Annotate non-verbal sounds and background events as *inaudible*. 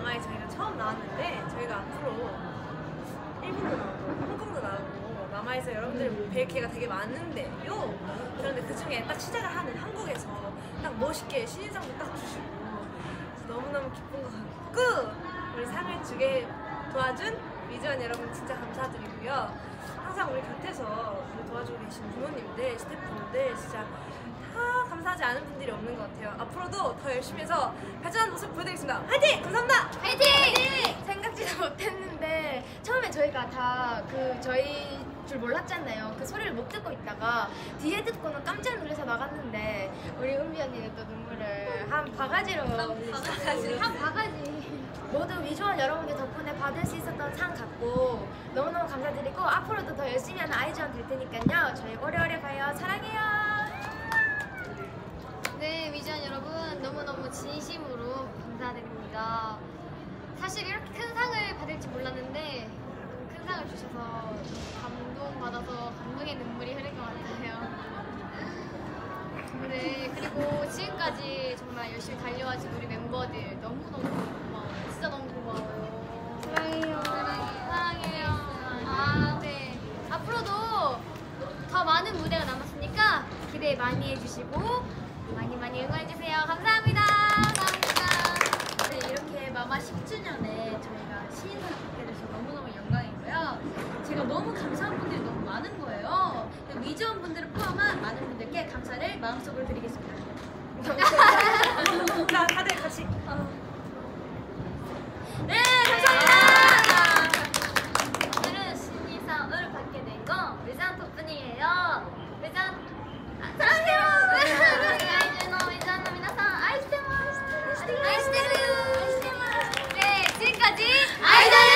드라마에 저희가 처음 나왔는데 저희가 앞으로 일본도 나오고 홍콩도 나오고 남아에서 여러분들이 뭐 뵐 기회가 되게 많은데요. 그런데 그 중에 딱 시작을 하는 한국에서 딱 멋있게 신인상도 딱 주시고 너무너무 기쁜 것 같고 우리 상회 주게 도와준 위즈원 여러분 진짜 감사드리고요. 항상 우리 곁에서 우리 도와주고 계신 부모님들, 스태프분들 진짜 다 감사하지 않은 분들이 없는 것 같아요. 앞으로도 더 열심히 해서 발전하는 모습 보여드리겠습니다. 화이팅! 감사합니다! 화이팅! 생각지도 못했는데 처음에 저희가 다 그 저희 줄 몰랐잖아요. 그 소리를 못 듣고 있다가 뒤에 듣고는 깜짝 놀라서 나갔는데 우리 은비 언니는 또 눈물을 한 바가지로 바가지. 한 바가지 모두 위주원 여러분들 수 같고 너무너무 감사드리고 앞으로도 더 열심히 하는 아이즈원 될 테니까요. 저희 오래오래 봐요. 사랑해요. 네, 위즈원 여러분 너무너무 진심으로 감사드립니다. 사실 이렇게 큰 상을 받을지 몰랐는데 큰 상을 주셔서 감동받아서 감동의 눈물이 흐를 것 같아요. 네, 그리고 지금까지 정말 열심히 달려와준 우리 멤버들 너무너무 많은 무대가 남았으니까 기대 많이 해주시고 많이 많이 응원해주세요. 감사합니다. 감사합니다. 네, 이렇게 마마 10주년에 저희가 시인상을 받게 돼서 너무너무 영광이고요. 제가 너무 감사한 분들이 너무 많은 거예요. 위즈원 분들을 포함한 많은 분들께 감사를 마음속으로 드리겠습니다. *laughs* 자, 다들 Ainda